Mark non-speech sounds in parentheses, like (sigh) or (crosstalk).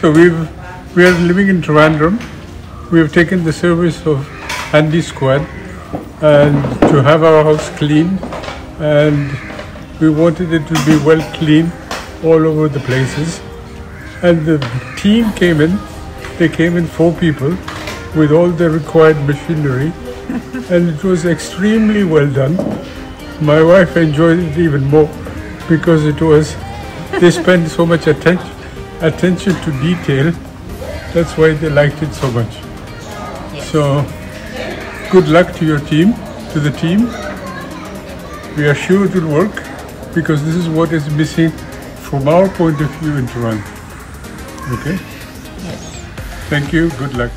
So we've we are living in Trivandrum. We have taken the service of Handy Squad and to have our house clean and we wanted it to be well clean all over the places. And the team came in. They came in four people with all the required machinery (laughs) and it was extremely well done. My wife enjoyed it even more because it was they spent so much attention attention to detail. That's why they liked it so much. So good luck to your team, to the team. We are sure it will work because this is what is missing from our point of view in Toronto. Okay? Yes. Thank you. Good luck.